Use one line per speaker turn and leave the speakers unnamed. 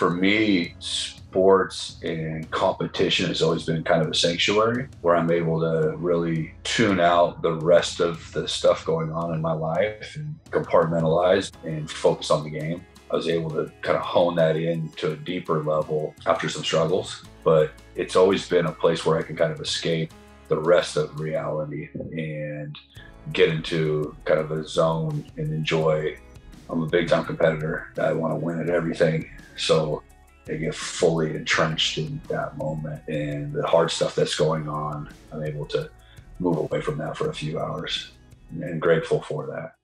For me, sports and competition has always been kind of a sanctuary where I'm able to really tune out the rest of the stuff going on in my life and compartmentalize and focus on the game. I was able to kind of hone that in to a deeper level after some struggles, but it's always been a place where I can kind of escape the rest of reality and get into kind of a zone and enjoy. I'm a big time competitor. I want to win at everything. So I get fully entrenched in that moment and the hard stuff that's going on. I'm able to move away from that for a few hours and grateful for that.